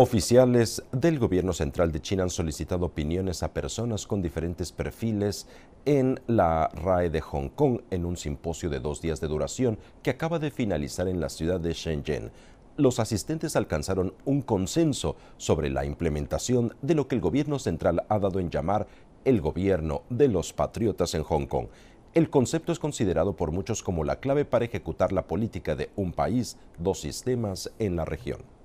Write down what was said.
Oficiales del gobierno central de China han solicitado opiniones a personas con diferentes perfiles en la RAE de Hong Kong en un simposio de dos días de duración que acaba de finalizar en la ciudad de Shenzhen. Los asistentes alcanzaron un consenso sobre la implementación de lo que el gobierno central ha dado en llamar el gobierno de los patriotas en Hong Kong. El concepto es considerado por muchos como la clave para ejecutar la política de un país, dos sistemas en la región.